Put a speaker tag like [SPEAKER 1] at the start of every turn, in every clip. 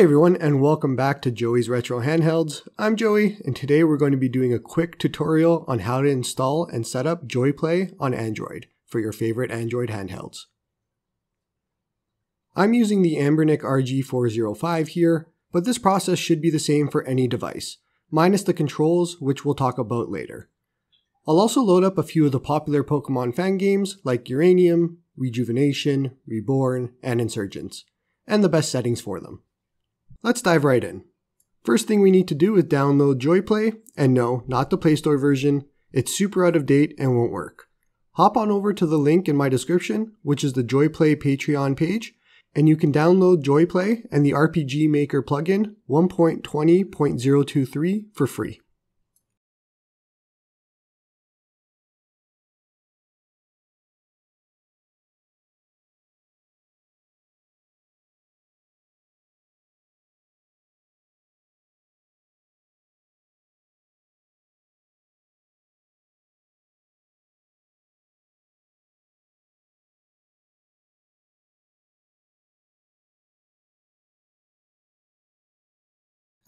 [SPEAKER 1] Hey everyone and welcome back to Joey's Retro Handhelds. I'm Joey and today we're going to be doing a quick tutorial on how to install and set up JoiPlay on Android for your favorite Android handhelds. I'm using the Anbernic RG405 here, but this process should be the same for any device, minus the controls which we'll talk about later. I'll also load up a few of the popular Pokemon fan games like Uranium, Rejuvenation, Reborn, and Insurgence, and the best settings for them. Let's dive right in. First thing we need to do is download JoiPlay, and no, not the Play Store version, it's super out of date and won't work. Hop on over to the link in my description, which is the JoiPlay Patreon page, and you can download JoiPlay and the RPG Maker plugin 1.20.023 for free.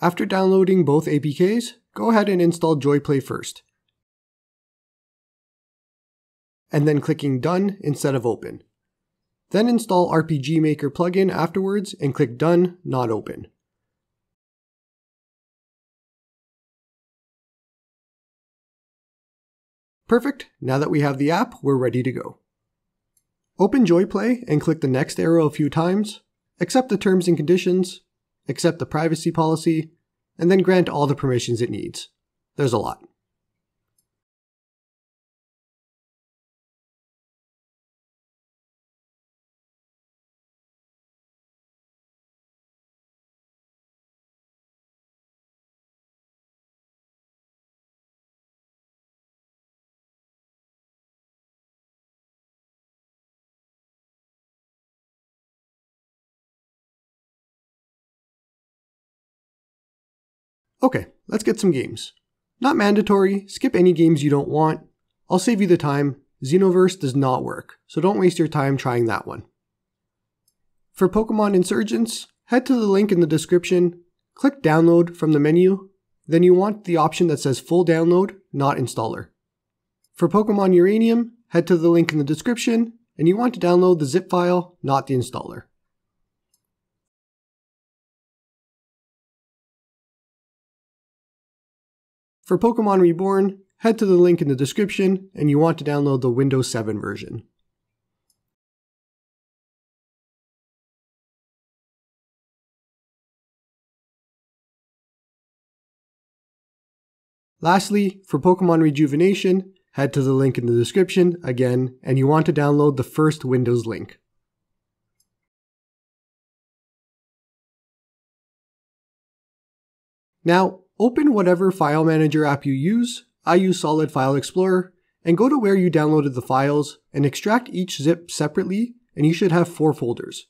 [SPEAKER 1] After downloading both APKs, go ahead and install JoiPlay first. And then clicking Done instead of Open. Then install RPG Maker plugin afterwards and click Done, not Open. Perfect, now that we have the app, we're ready to go. Open JoiPlay and click the next arrow a few times, accept the terms and conditions, accept the privacy policy, and then grant all the permissions it needs. There's a lot. Okay, let's get some games. Not mandatory, skip any games you don't want. I'll save you the time. Xenoverse does not work, so don't waste your time trying that one. For Pokemon Insurgence, head to the link in the description, click download from the menu, then you want the option that says full download, not installer. For Pokemon Uranium, head to the link in the description, and you want to download the zip file, not the installer. For Pokemon Reborn, head to the link in the description and you want to download the Windows 7 version. Lastly, for Pokemon Rejuvenation, head to the link in the description again, and you want to download the first Windows link. Now, Open whatever file manager app you use, I use Solid File Explorer, and go to where you downloaded the files and extract each zip separately and you should have four folders.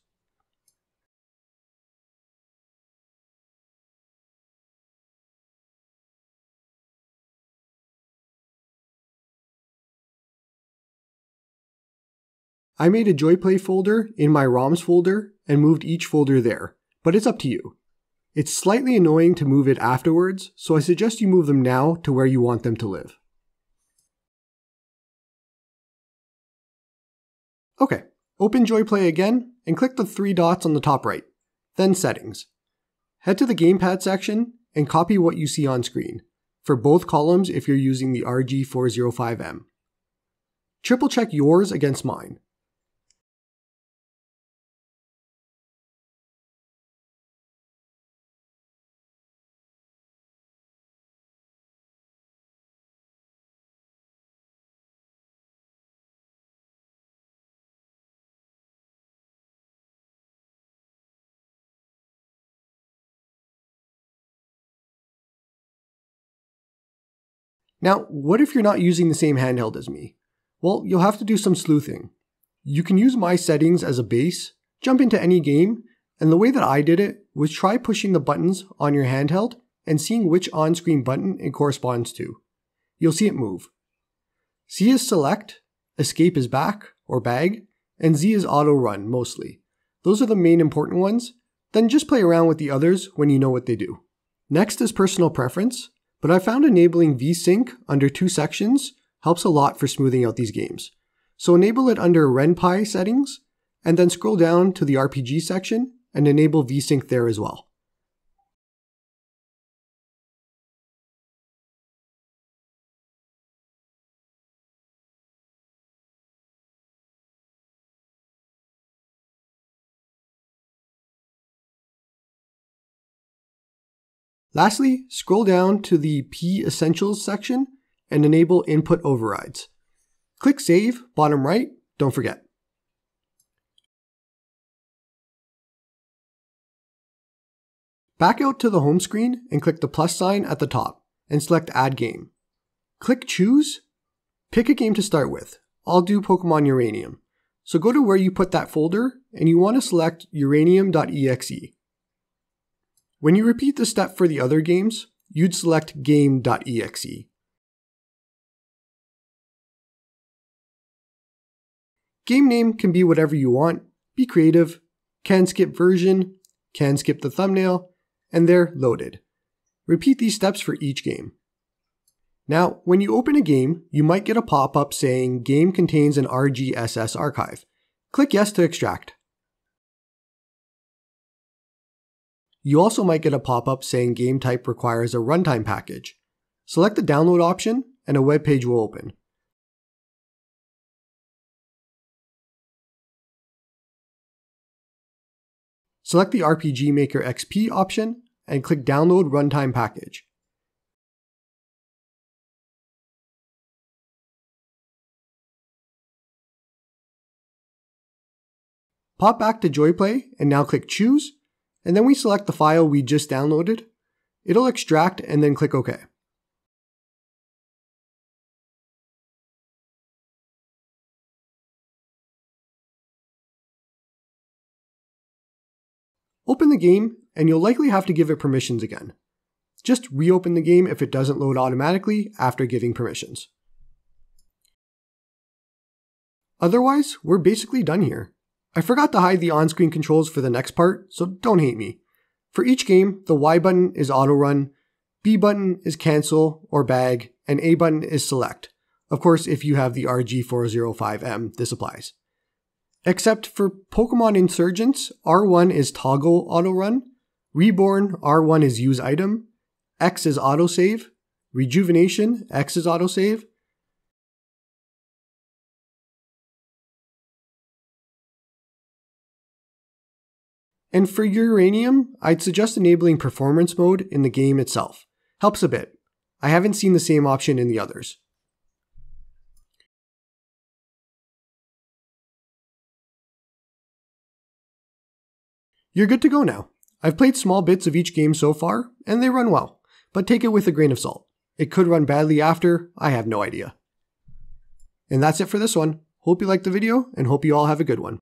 [SPEAKER 1] I made a JoiPlay folder in my ROMs folder and moved each folder there, but it's up to you. It's slightly annoying to move it afterwards, so I suggest you move them now to where you want them to live. Okay, open JoiPlay again and click the three dots on the top right, then Settings. Head to the Gamepad section and copy what you see on screen, for both columns if you're using the RG405M. Triple check yours against mine. Now, what if you're not using the same handheld as me? Well, you'll have to do some sleuthing. You can use my settings as a base, jump into any game, and the way that I did it was try pushing the buttons on your handheld and seeing which on-screen button it corresponds to. You'll see it move. C is select, escape is back or bag, and Z is auto run mostly. Those are the main important ones, Then just play around with the others when you know what they do. Next is personal preference, but I found enabling VSync under two sections helps a lot for smoothing out these games. So enable it under RenPy settings, and then scroll down to the RPG section and enable VSync there as well. Lastly, scroll down to the P Essentials section and enable input overrides. Click Save, bottom right, don't forget. Back out to the home screen and click the plus sign at the top and select Add Game. Click Choose, pick a game to start with. I'll do Pokemon Uranium. So go to where you put that folder and you want to select uranium.exe. When you repeat the step for the other games, you'd select game.exe. Game name can be whatever you want, be creative, can skip version, can skip the thumbnail, and they're loaded. Repeat these steps for each game. Now, when you open a game, you might get a pop-up saying game contains an RGSS archive. Click yes to extract. You also might get a pop-up saying game type requires a runtime package. Select the download option and a web page will open. Select the RPG Maker XP option and click Download Runtime Package. Pop back to JoiPlay and now click Choose and then we select the file we just downloaded. It'll extract and then click OK. Open the game, and you'll likely have to give it permissions again. Just reopen the game if it doesn't load automatically after giving permissions. Otherwise, we're basically done here. I forgot to hide the on-screen controls for the next part, so don't hate me. For each game, the Y button is auto run, B button is cancel or bag, and A button is select. Of course, if you have the RG405M, this applies. Except for Pokemon Insurgence, R1 is toggle auto run, Reborn, R1 is use item, X is autosave, Rejuvenation, X is autosave, And for Uranium, I'd suggest enabling performance mode in the game itself. Helps a bit. I haven't seen the same option in the others. You're good to go now. I've played small bits of each game so far, and they run well, but take it with a grain of salt. It could run badly after, I have no idea. And that's it for this one. Hope you liked the video, and hope you all have a good one.